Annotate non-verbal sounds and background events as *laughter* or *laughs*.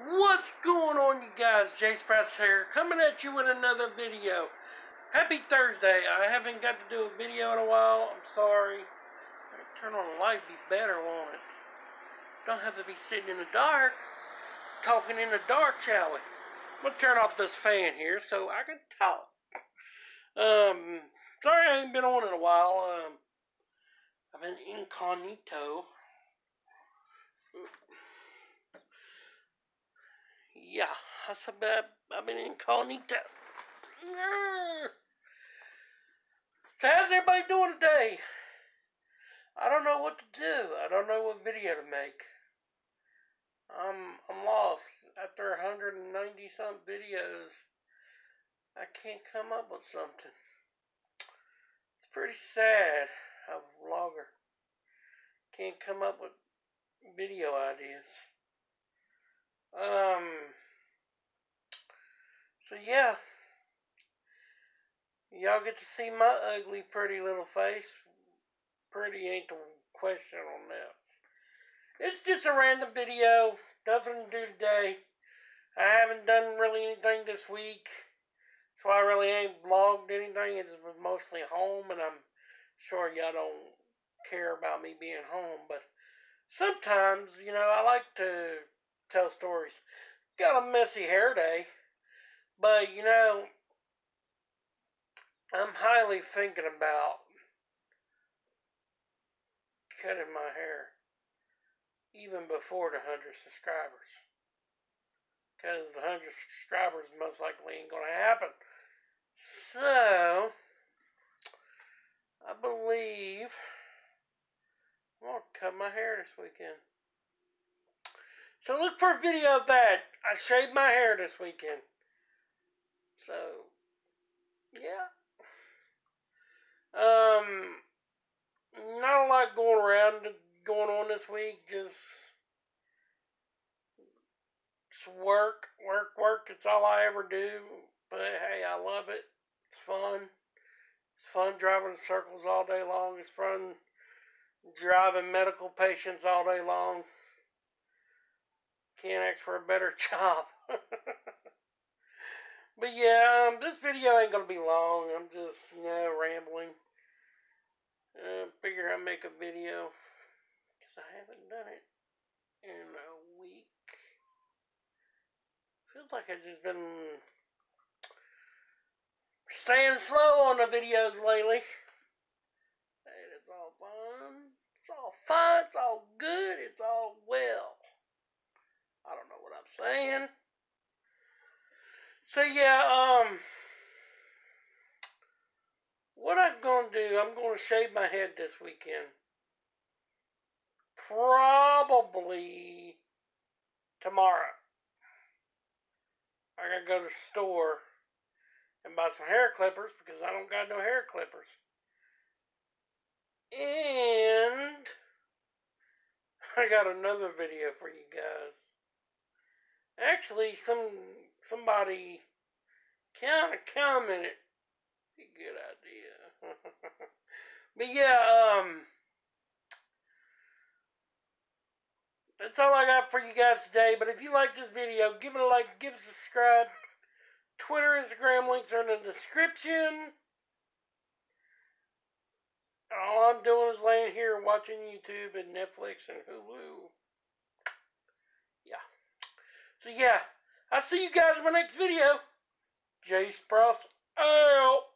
What's going on, you guys? J Sprouse here, coming at you with another video. Happy Thursday. I haven't got to do a video in a while. I'm sorry. Turn on the light, be better, won't it? Don't have to be sitting in the dark, talking in the dark, shall we? I'm gonna turn off this fan here so I can talk. Um, sorry I ain't been on in a while. Um, I've been incognito. About, I've been incognito. So how's everybody doing today? I don't know what to do. I don't know what video to make. I'm I'm lost. After 190 some videos, I can't come up with something. It's pretty sad a vlogger can't come up with video ideas. Um. So yeah, y'all get to see my ugly, pretty little face. Pretty ain't the question on that. It's just a random video. Nothing to do today. I haven't done really anything this week. So I really ain't vlogged anything. It's mostly home, and I'm sure y'all don't care about me being home. But sometimes, you know, I like to tell stories. Got a messy hair day, but you know, I'm highly thinking about cutting my hair even before the 100 subscribers. Because the 100 subscribers most likely ain't going to happen. So, I believe I'm going to cut my hair this weekend. So look for a video of that. I shaved my hair this weekend. So, yeah. Um, not a lot going around, going on this week. Just, work, work, work. It's all I ever do. But hey, I love it. It's fun. It's fun driving in circles all day long. It's fun driving medical patients all day long. Can't ask for a better *laughs* job. but yeah, um, this video ain't gonna be long. I'm just, you know, rambling. Uh, figure I'll make a video. Because I haven't done it in a week. Feels like I've just been staying slow on the videos lately. And it's all fun. It's all fun. It's all good. It's all well. I don't know what I'm saying. So yeah, um what I'm gonna do, I'm gonna shave my head this weekend. Probably tomorrow. I gotta go to the store and buy some hair clippers because I don't got no hair clippers. And *laughs* I got another video for you guys. Actually, some somebody kind of commented. Good idea. *laughs* but yeah, um, that's all I got for you guys today. But if you like this video, give it a like, give it a subscribe. Twitter, Instagram links are in the description. All I'm doing is laying here watching YouTube and Netflix and Hulu. So yeah, I'll see you guys in my next video. J Sprouse out.